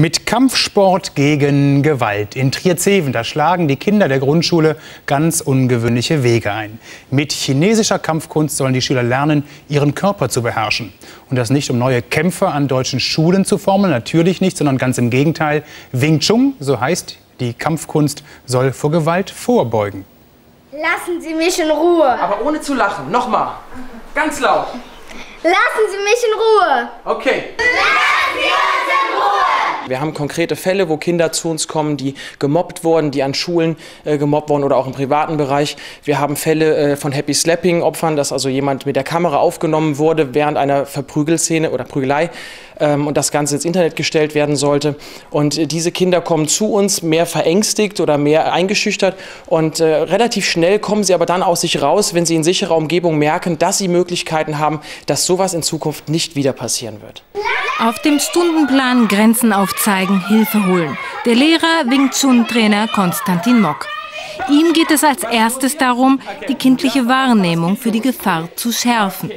Mit Kampfsport gegen Gewalt. In Trierzeven, da schlagen die Kinder der Grundschule ganz ungewöhnliche Wege ein. Mit chinesischer Kampfkunst sollen die Schüler lernen, ihren Körper zu beherrschen. Und das nicht, um neue Kämpfer an deutschen Schulen zu formen, natürlich nicht, sondern ganz im Gegenteil. Wing Chun, so heißt die Kampfkunst, soll vor Gewalt vorbeugen. Lassen Sie mich in Ruhe. Aber ohne zu lachen. Nochmal. Ganz laut. Lassen Sie mich in Ruhe. Okay. Wir haben konkrete Fälle, wo Kinder zu uns kommen, die gemobbt wurden, die an Schulen äh, gemobbt wurden oder auch im privaten Bereich. Wir haben Fälle äh, von Happy Slapping Opfern, dass also jemand mit der Kamera aufgenommen wurde während einer Verprügelszene oder Prügelei ähm, und das Ganze ins Internet gestellt werden sollte. Und äh, diese Kinder kommen zu uns mehr verängstigt oder mehr eingeschüchtert und äh, relativ schnell kommen sie aber dann aus sich raus, wenn sie in sicherer Umgebung merken, dass sie Möglichkeiten haben, dass sowas in Zukunft nicht wieder passieren wird. Auf dem Stundenplan Grenzen aufzeigen, Hilfe holen. Der Lehrer Wing Chun Trainer Konstantin Mock. Ihm geht es als erstes darum, die kindliche Wahrnehmung für die Gefahr zu schärfen.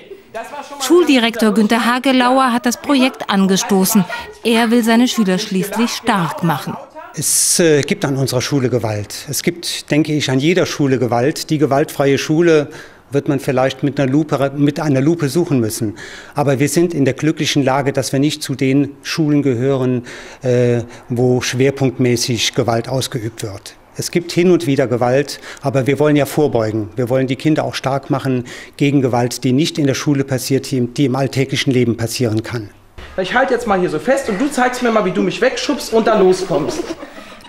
Schuldirektor Günter Hagelauer hat das Projekt angestoßen. Er will seine Schüler schließlich stark machen. Es äh, gibt an unserer Schule Gewalt. Es gibt, denke ich, an jeder Schule Gewalt. Die gewaltfreie Schule wird man vielleicht mit einer, Lupe, mit einer Lupe suchen müssen. Aber wir sind in der glücklichen Lage, dass wir nicht zu den Schulen gehören, äh, wo schwerpunktmäßig Gewalt ausgeübt wird. Es gibt hin und wieder Gewalt, aber wir wollen ja vorbeugen. Wir wollen die Kinder auch stark machen gegen Gewalt, die nicht in der Schule passiert, die im alltäglichen Leben passieren kann. Ich halte jetzt mal hier so fest und du zeigst mir mal, wie du mich wegschubst und da loskommst.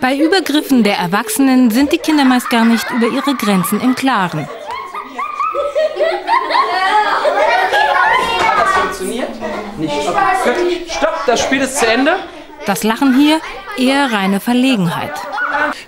Bei Übergriffen der Erwachsenen sind die Kinder meist gar nicht über ihre Grenzen im Klaren. Hat das funktioniert? Nicht. Okay. Stopp, das Spiel ist zu Ende. Das Lachen hier eher reine Verlegenheit.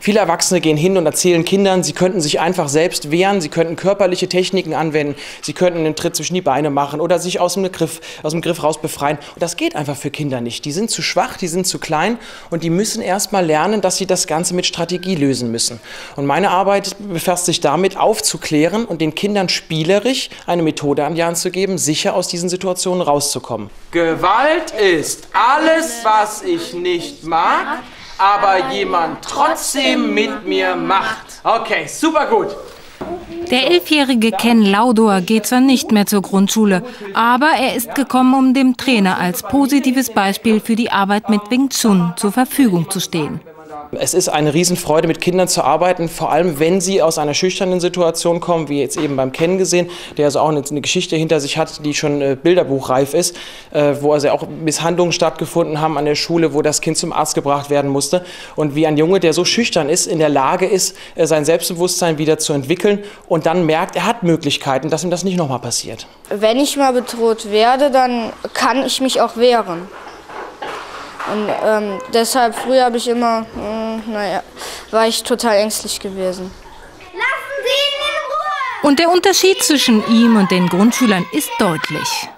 Viele Erwachsene gehen hin und erzählen Kindern, sie könnten sich einfach selbst wehren, sie könnten körperliche Techniken anwenden, sie könnten einen Tritt zwischen die Beine machen oder sich aus dem Griff, aus dem Griff raus befreien. Und das geht einfach für Kinder nicht. Die sind zu schwach, die sind zu klein und die müssen erst mal lernen, dass sie das Ganze mit Strategie lösen müssen. Und meine Arbeit befasst sich damit, aufzuklären und den Kindern spielerisch eine Methode an die Hand zu geben, sicher aus diesen Situationen rauszukommen. Gewalt ist alles, was ich nicht mag aber jemand trotzdem mit mir macht. Okay, super gut. Der elfjährige Ken Laudor geht zwar nicht mehr zur Grundschule, aber er ist gekommen, um dem Trainer als positives Beispiel für die Arbeit mit Wing Chun zur Verfügung zu stehen. Es ist eine Riesenfreude, mit Kindern zu arbeiten, vor allem wenn sie aus einer schüchternen Situation kommen, wie jetzt eben beim Ken gesehen, der also auch eine, eine Geschichte hinter sich hat, die schon äh, bilderbuchreif ist, äh, wo also auch Misshandlungen stattgefunden haben an der Schule, wo das Kind zum Arzt gebracht werden musste. Und wie ein Junge, der so schüchtern ist, in der Lage ist, äh, sein Selbstbewusstsein wieder zu entwickeln und dann merkt, er hat Möglichkeiten, dass ihm das nicht nochmal passiert. Wenn ich mal bedroht werde, dann kann ich mich auch wehren. Und ähm, deshalb, früher habe ich immer, äh, naja, war ich total ängstlich gewesen. Und der Unterschied zwischen ihm und den Grundschülern ist deutlich.